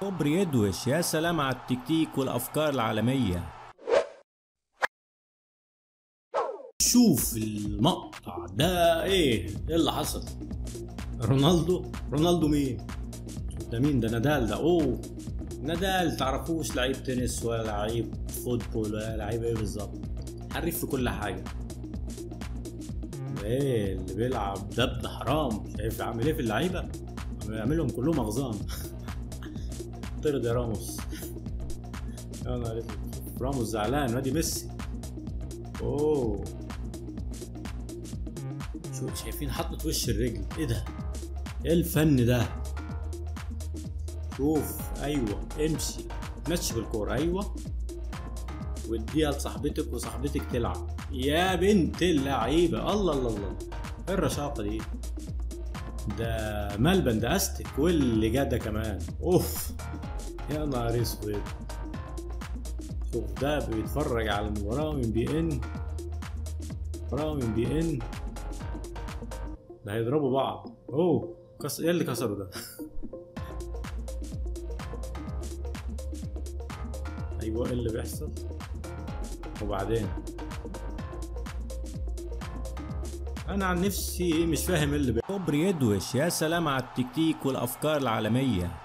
كوبري يدوش يا سلام على التكتيك والأفكار العالمية. شوف المقطع ده إيه؟ إيه اللي حصل؟ رونالدو؟ رونالدو مين؟ ده مين؟ ده نادال ده. أوه! نادال تعرفوش لعيب تنس ولا لعيب football ولا لعيب إيه بالظبط؟ حريف في كل حاجة. إيه اللي بيلعب؟ ده ابن حرام. شايف عامل إيه في اللعيبة؟ بيعملهم كلهم اغزان طرد يا راموس. يا نهار اسود راموس زعلان نادي ميسي. أوه. شو شايفين حطت وش الرجل؟ إيه ده؟ إيه الفن ده؟ شوف أيوه امشي. مشي بالكورة أيوه. واديها لصاحبتك وصاحبتك تلعب. يا بنت اللعيبة. الله الله الله. إيه الرشاقة دي؟ ده ملبن ده أستك واللي جا ده كمان. أوف. يا نهار اسود شوف ده بيتفرج على المباراة من بي إن. مباراة من بي إن. ده هيضربوا بعض. أوه كس... إيه اللي كسره ده؟ أيوه إيه اللي بيحصل؟ وبعدين؟ أنا عن نفسي مش فاهم إيه اللي بيحصل كوبري يدوش يا سلام على التكتيك والأفكار العالمية.